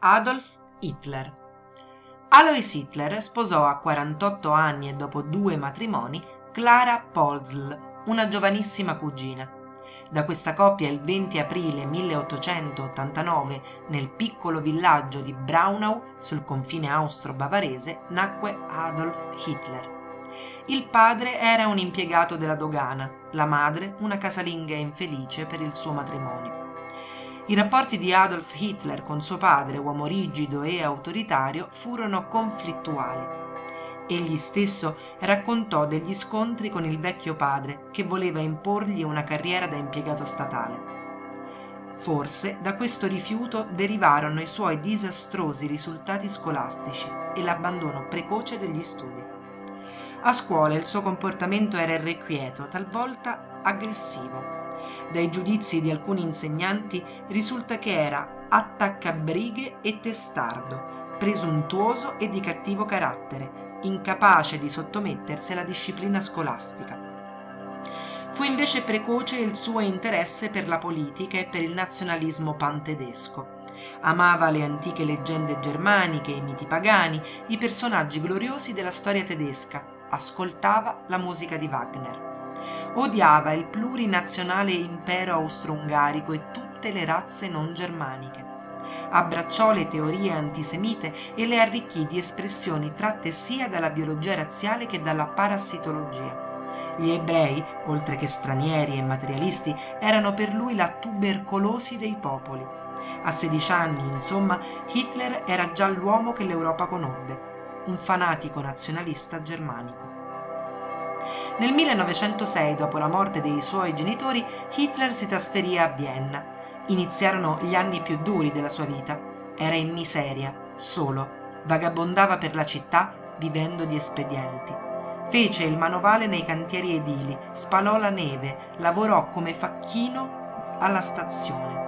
Adolf Hitler. Alois Hitler sposò a 48 anni e dopo due matrimoni Clara Polzl, una giovanissima cugina. Da questa coppia il 20 aprile 1889, nel piccolo villaggio di Braunau, sul confine austro-bavarese, nacque Adolf Hitler. Il padre era un impiegato della dogana, la madre una casalinga infelice per il suo matrimonio. I rapporti di Adolf Hitler con suo padre, uomo rigido e autoritario, furono conflittuali. Egli stesso raccontò degli scontri con il vecchio padre che voleva imporgli una carriera da impiegato statale. Forse da questo rifiuto derivarono i suoi disastrosi risultati scolastici e l'abbandono precoce degli studi. A scuola il suo comportamento era irrequieto, talvolta aggressivo dai giudizi di alcuni insegnanti risulta che era attaccabrighe e testardo, presuntuoso e di cattivo carattere, incapace di sottomettersi alla disciplina scolastica. Fu invece precoce il suo interesse per la politica e per il nazionalismo pantedesco. Amava le antiche leggende germaniche, i miti pagani, i personaggi gloriosi della storia tedesca, ascoltava la musica di Wagner. Odiava il plurinazionale impero austro-ungarico e tutte le razze non germaniche. Abbracciò le teorie antisemite e le arricchì di espressioni tratte sia dalla biologia razziale che dalla parassitologia. Gli ebrei, oltre che stranieri e materialisti, erano per lui la tubercolosi dei popoli. A 16 anni, insomma, Hitler era già l'uomo che l'Europa conobbe, un fanatico nazionalista germanico. Nel 1906, dopo la morte dei suoi genitori, Hitler si trasferì a Vienna. Iniziarono gli anni più duri della sua vita. Era in miseria, solo, vagabondava per la città vivendo di espedienti. Fece il manovale nei cantieri edili, spalò la neve, lavorò come facchino alla stazione.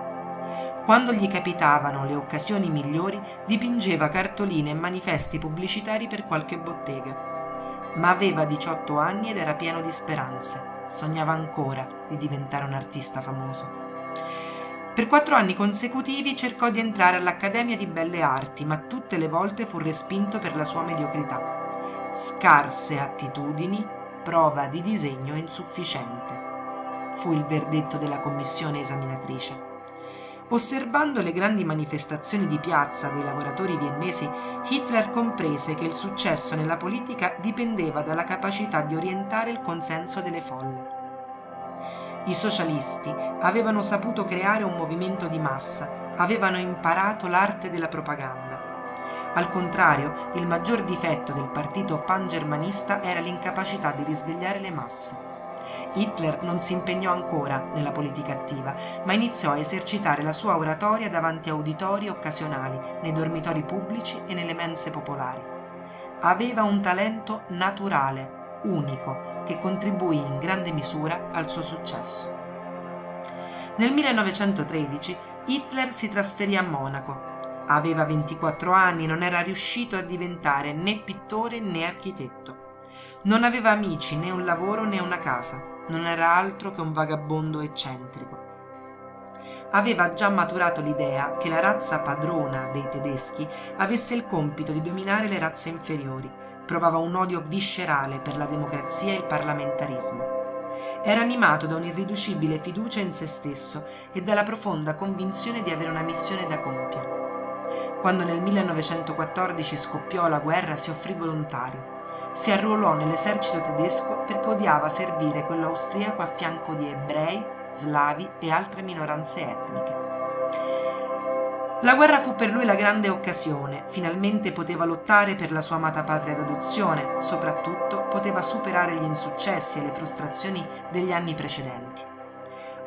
Quando gli capitavano le occasioni migliori, dipingeva cartoline e manifesti pubblicitari per qualche bottega ma aveva 18 anni ed era pieno di speranze. Sognava ancora di diventare un artista famoso. Per quattro anni consecutivi cercò di entrare all'Accademia di Belle Arti, ma tutte le volte fu respinto per la sua mediocrità. Scarse attitudini, prova di disegno insufficiente. Fu il verdetto della commissione esaminatrice. Osservando le grandi manifestazioni di piazza dei lavoratori viennesi, Hitler comprese che il successo nella politica dipendeva dalla capacità di orientare il consenso delle folle. I socialisti avevano saputo creare un movimento di massa, avevano imparato l'arte della propaganda. Al contrario, il maggior difetto del partito pangermanista era l'incapacità di risvegliare le masse. Hitler non si impegnò ancora nella politica attiva, ma iniziò a esercitare la sua oratoria davanti a uditori occasionali, nei dormitori pubblici e nelle mense popolari. Aveva un talento naturale, unico, che contribuì in grande misura al suo successo. Nel 1913 Hitler si trasferì a Monaco. Aveva 24 anni non era riuscito a diventare né pittore né architetto. Non aveva amici, né un lavoro né una casa, non era altro che un vagabondo eccentrico. Aveva già maturato l'idea che la razza padrona dei tedeschi avesse il compito di dominare le razze inferiori, provava un odio viscerale per la democrazia e il parlamentarismo. Era animato da un'irriducibile fiducia in se stesso e dalla profonda convinzione di avere una missione da compiere. Quando nel 1914 scoppiò la guerra si offrì volontario si arruolò nell'esercito tedesco perché odiava servire quello austriaco a fianco di ebrei, slavi e altre minoranze etniche. La guerra fu per lui la grande occasione, finalmente poteva lottare per la sua amata patria d'adozione, soprattutto poteva superare gli insuccessi e le frustrazioni degli anni precedenti.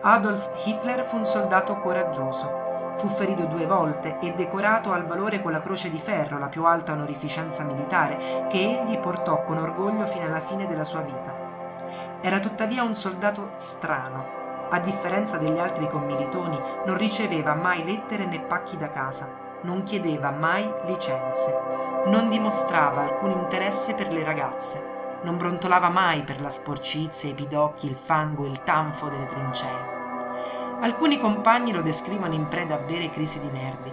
Adolf Hitler fu un soldato coraggioso, Fu ferito due volte e decorato al valore con la Croce di Ferro, la più alta onorificenza militare, che egli portò con orgoglio fino alla fine della sua vita. Era tuttavia un soldato strano. A differenza degli altri commilitoni, non riceveva mai lettere né pacchi da casa, non chiedeva mai licenze, non dimostrava alcun interesse per le ragazze, non brontolava mai per la sporcizia, i pidocchi, il fango, il tanfo delle trincee. Alcuni compagni lo descrivono in preda a vere crisi di nervi.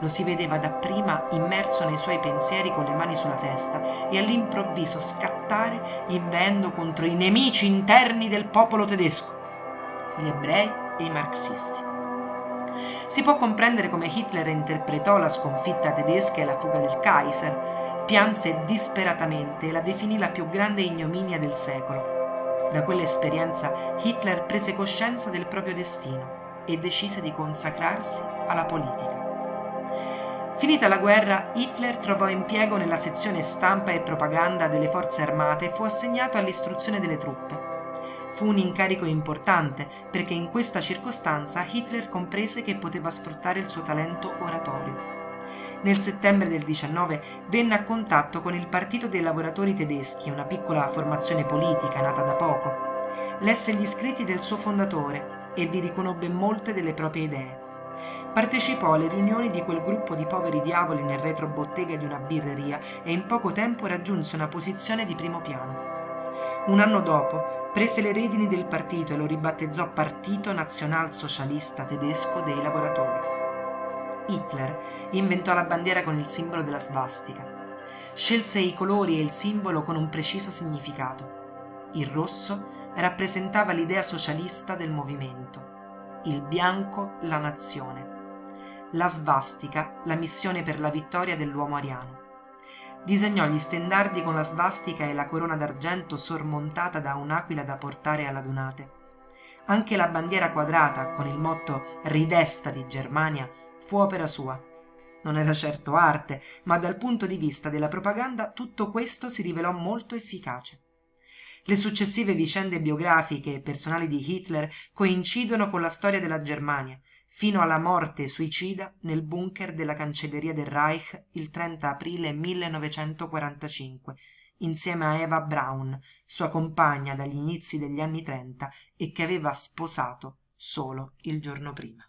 Lo si vedeva dapprima immerso nei suoi pensieri con le mani sulla testa e all'improvviso scattare inveendo contro i nemici interni del popolo tedesco, gli ebrei e i marxisti. Si può comprendere come Hitler interpretò la sconfitta tedesca e la fuga del Kaiser, pianse disperatamente e la definì la più grande ignominia del secolo. Da quell'esperienza Hitler prese coscienza del proprio destino e decise di consacrarsi alla politica. Finita la guerra, Hitler trovò impiego nella sezione stampa e propaganda delle forze armate e fu assegnato all'istruzione delle truppe. Fu un incarico importante perché in questa circostanza Hitler comprese che poteva sfruttare il suo talento oratorio. Nel settembre del 19 venne a contatto con il Partito dei Lavoratori Tedeschi, una piccola formazione politica nata da poco. Lesse gli scritti del suo fondatore e vi riconobbe molte delle proprie idee. Partecipò alle riunioni di quel gruppo di poveri diavoli nel retrobottega di una birreria e in poco tempo raggiunse una posizione di primo piano. Un anno dopo prese le redini del partito e lo ribattezzò Partito Nazionalsocialista Tedesco dei Lavoratori. Hitler inventò la bandiera con il simbolo della svastica. Scelse i colori e il simbolo con un preciso significato. Il rosso rappresentava l'idea socialista del movimento, il bianco la nazione, la svastica la missione per la vittoria dell'uomo ariano. Disegnò gli stendardi con la svastica e la corona d'argento sormontata da un'aquila da portare alla Dunate. Anche la bandiera quadrata con il motto Ridesta di Germania fu opera sua. Non era certo arte, ma dal punto di vista della propaganda tutto questo si rivelò molto efficace. Le successive vicende biografiche e personali di Hitler coincidono con la storia della Germania, fino alla morte suicida nel bunker della cancelleria del Reich il 30 aprile 1945, insieme a Eva Braun, sua compagna dagli inizi degli anni 30 e che aveva sposato solo il giorno prima.